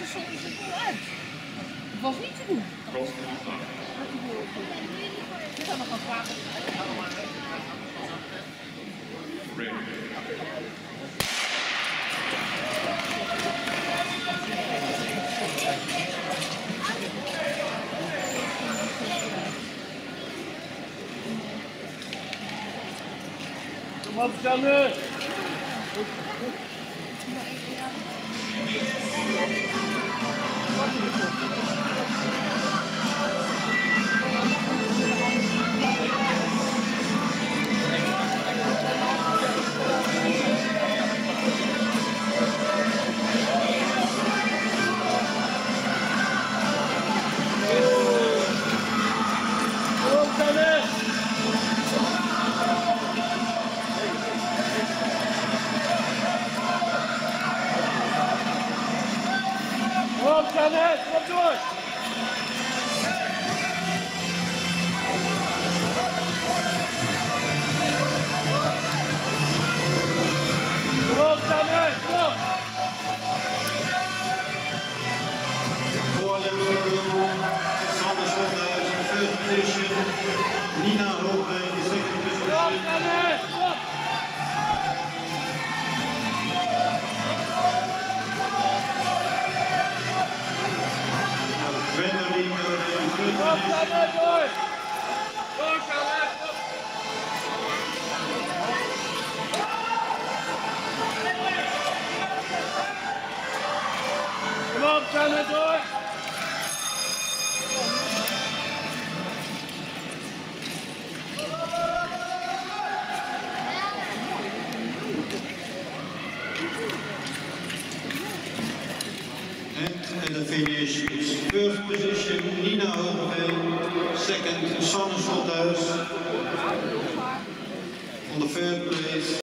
ze stonden ze vol uit. Het was niet te doen. Dit had nog een vraag. Nina Rowe, the second position. Come on, turn the. and the finish is first position Nina Hogeveld, second Sanne Solthuis,